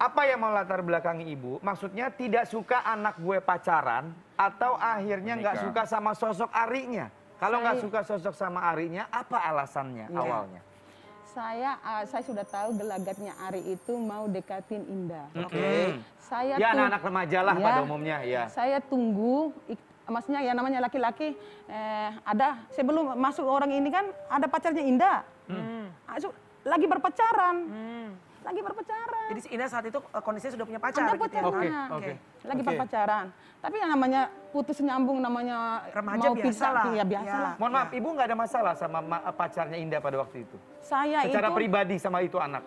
Apa yang melatar belakangi ibu? Maksudnya tidak suka anak gue pacaran atau akhirnya nggak suka sama sosok Arinya? Kalau nggak Saya- suka sosok sama Arinya, apa alasannya Iya. awalnya? Saya ah, saya sudah tahu gelagatnya Ari itu mau dekatin Indah. Oke. Saya Ya anak-anak remaja lah Ya, pada umumnya, ya. Saya tunggu, maksudnya ya namanya laki-laki, eh, ada sebelum masuk orang ini kan ada pacarnya Indah. Ah, su- Lagi berpacaran, Hmm. Lagi berpacaran. Jadi si Indah saat itu eh, kondisinya sudah punya pacar ada gitu ya. Oke, oke. lagi Oke. berpacaran. Tapi yang namanya putus nyambung, namanya Remaja mau biasa pisah, lah. ya biasa Ya. lah. Mohon maaf, ibu nggak ada masalah sama ma- pacarnya Indah pada waktu itu? Saya Secara itu pribadi sama itu anak?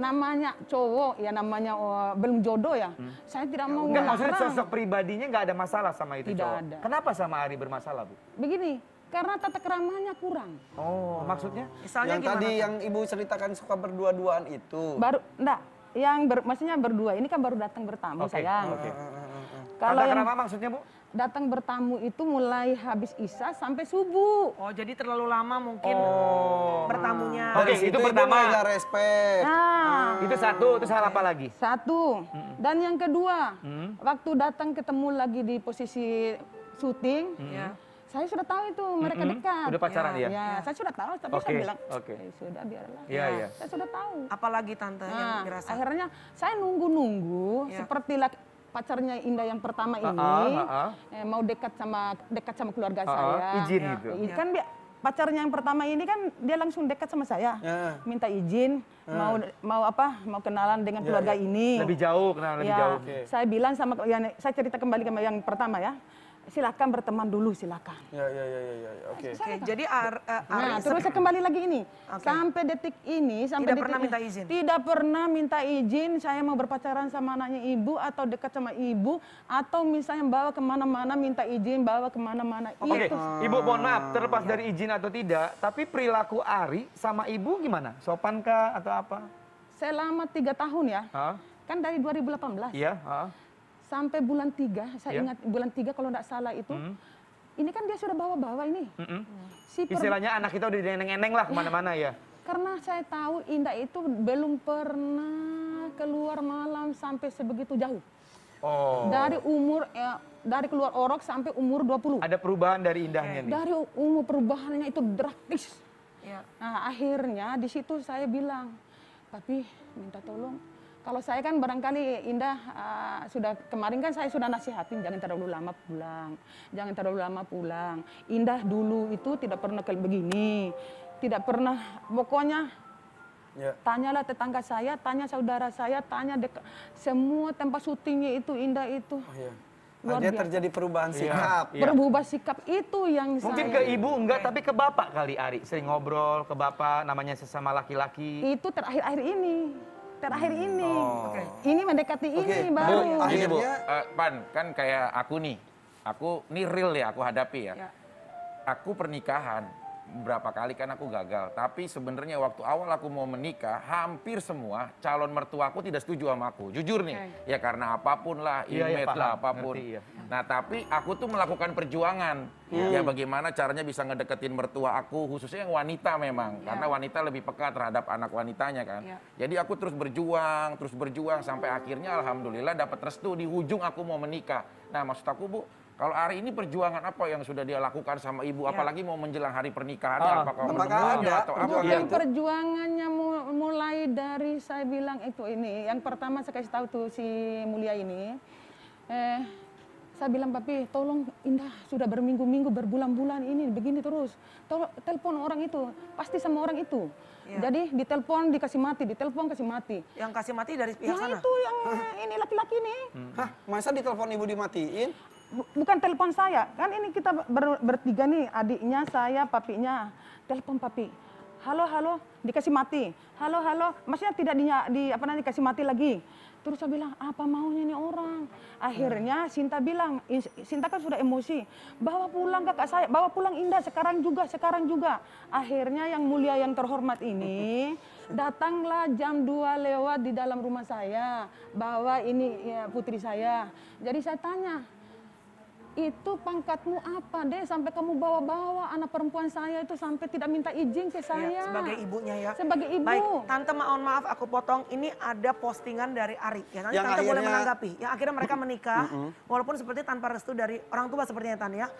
namanya cowok, ya namanya oh, belum jodoh ya. Saya tidak mau Enggak, maksudnya sosok pribadinya nggak ada masalah sama itu Tidak cowok? ada. Kenapa sama Ari bermasalah, Bu? Begini, karena tata keramanya kurang. Oh, maksudnya? Misalnya yang tadi tuh? yang ibu ceritakan suka berdua-duaan itu. Baru enggak, yang ber, maksudnya berdua ini kan baru datang bertamu Oke, sayang. oke. Kalau Tata yang kerama maksudnya, Bu? datang bertamu itu mulai habis isya sampai subuh. Oh, jadi terlalu lama mungkin Oh. bertamunya. Oke, Dari itu ibu pertama. nggak respect. Nah, Itu satu, terus hal apa lagi? satu. Dan yang kedua, waktu datang ketemu lagi di posisi syuting, Ya. Saya sudah tahu itu mereka dekat. Udah pacaran ya? Ya, saya sudah tahu, tapi Oke, saya bilang, oke. "Eh, sudah biarlah. Iya, iya. Saya sudah tahu. Apalagi tante Nah, yang dirasa. akhirnya saya nunggu-nunggu Ya. seperti laki- pacarnya Indah yang pertama ini ah, ah. eh, mau dekat sama dekat sama keluarga Ah, ah, saya. izin Ya. gitu. I- Kan dia pacarnya yang pertama ini kan dia langsung dekat sama saya. Ya. Minta izin mau mau apa? Mau kenalan dengan keluarga ini. Lebih jauh, kenal lebih ya, jauh. Saya bilang sama ya, saya cerita kembali ke yang pertama ya. Silakan berteman dulu silakan. Ya ya ya ya ya. Oke. Oke, jadi Ar, Ari Nah, terus saya kembali lagi ini. Oke. Sampai detik ini, sampai Tidak detik pernah ini, minta izin? Tidak pernah minta izin saya mau berpacaran sama anaknya ibu atau dekat sama ibu atau misalnya bawa ke mana-mana minta izin bawa ke mana-mana. Oke, Itu Ibu mohon maaf, terlepas dari izin atau tidak, tapi perilaku Ari sama Ibu gimana? Sopan kah atau apa? selama tiga tahun ya. Hah? Kan dari 2018 Iya, hah? Sampai bulan tiga, saya Iya. ingat bulan tiga kalau tidak salah itu. Ini kan dia sudah bawa-bawa ini. Mm-mm. Si per- Istilahnya anak kita udah neneng-neneng lah ke mana-mana ya. Karena saya tahu Indah itu belum pernah keluar malam sampai sebegitu jauh. Oh, Dari umur ya, dari keluar orok sampai umur 20. ada perubahan dari indahnya nih. Dari umur perubahannya itu drastis. Ya. Nah, akhirnya di situ saya bilang, "Papi, minta tolong kalau saya kan barangkali Indah ah, sudah kemarin kan saya sudah nasihatin jangan terlalu lama pulang, jangan terlalu lama pulang. Indah dulu itu tidak pernah kayak begini, tidak pernah pokoknya Ya. tanyalah tetangga saya, tanya saudara saya, tanya dek- semua tempat syutingnya itu Indah itu Oh, iya. Luar Ada biasa. terjadi perubahan sikap. Iya. berubah sikap itu yang Mungkin saya ke ibu enggak, tapi ke bapak kali Ari. Sering ngobrol ke bapak, namanya sesama laki-laki. itu terakhir-akhir ini terakhir ini Oh. ini mendekati ini Oke, baru Bu, Gini bu, Akhirnya- Eh, Pan, kan kayak aku nih, aku ini real ya aku hadapi ya. Ya. Aku pernikahan berapa kali kan aku gagal, tapi sebenarnya waktu awal aku mau menikah, hampir semua calon mertuaku tidak setuju sama aku. Jujur nih, ya karena apa pun lah, Iya, iya, image lah apa pun. Ngerti, iya. Nah tapi aku tuh melakukan perjuangan, ya bagaimana caranya bisa ngedeketin mertua aku, khususnya yang wanita memang, karena wanita lebih peka terhadap anak wanitanya kan. Iya. Jadi aku terus berjuang, terus berjuang sampai akhirnya alhamdulillah dapat restu di ujung aku mau menikah. Nah maksud aku bu, kalau hari ini perjuangan apa yang sudah dia lakukan sama ibu, Ya. apalagi mau menjelang hari pernikahan, Ah, apakah ada atau apa? itu? perjuangannya mu- mulai dari saya bilang itu ini yang pertama saya kasih tahu tuh si mulia ini eh saya bilang papi tolong Indah sudah berminggu-minggu berbulan-bulan ini begini terus tolong telepon orang itu pasti sama orang itu Iya. jadi ditelepon dikasih mati ditelepon kasih mati Yang kasih mati dari yang pihak sana. itu yang ini laki-laki nih Hah, masa ditelepon ibu dimatiin? Bu- bukan telepon saya. Kan ini kita ber- bertiga nih adiknya saya papinya. Telepon papi. Halo halo dikasih mati. Halo halo maksudnya tidak di, di apa namanya dikasih mati lagi. Terus saya bilang apa maunya ini orang? Akhirnya Sinta bilang "Ins- Sinta kan sudah emosi. Bawa pulang kakak saya bawa pulang Indah sekarang juga sekarang juga. Akhirnya yang mulia yang terhormat ini datanglah jam 2 lewat di dalam rumah saya. Bawa ini ya, putri saya. Jadi saya tanya itu pangkatmu apa deh sampai kamu bawa-bawa anak perempuan saya itu sampai tidak minta izin ke saya. Ya, sebagai ibunya ya. Sebagai ibu. Baik, tante mohon maaf aku potong. Ini ada postingan dari Ari. Ya, nanti Yang tante boleh akhirnya- menanggapi. Yang akhirnya mereka menikah, walaupun seperti tanpa restu dari orang tua sepertinya Tan ya.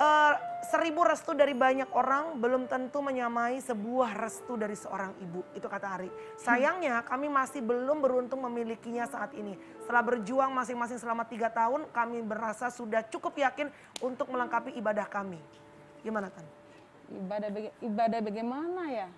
Eh, seribu restu dari banyak orang belum tentu menyamai sebuah restu dari seorang ibu. Itu kata Ari. Sayangnya kami masih belum beruntung memilikinya saat ini. Setelah berjuang masing-masing selama tiga tahun, kami merasa sudah cukup yakin untuk melengkapi ibadah kami. Gimana Tan? ibadah ibadah bagaimana ya?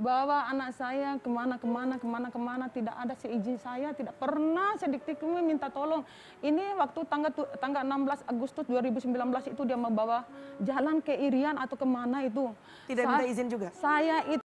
Bawa anak saya ke mana ke mana ke mana ke mana tidak ada seizin saya tidak pernah sedikit pun minta tolong. Ini waktu tanggal tanggal 16 Agustus 2019 itu dia membawa jalan ke Irian atau ke mana itu. Tidak Sa- minta izin juga? Saya itu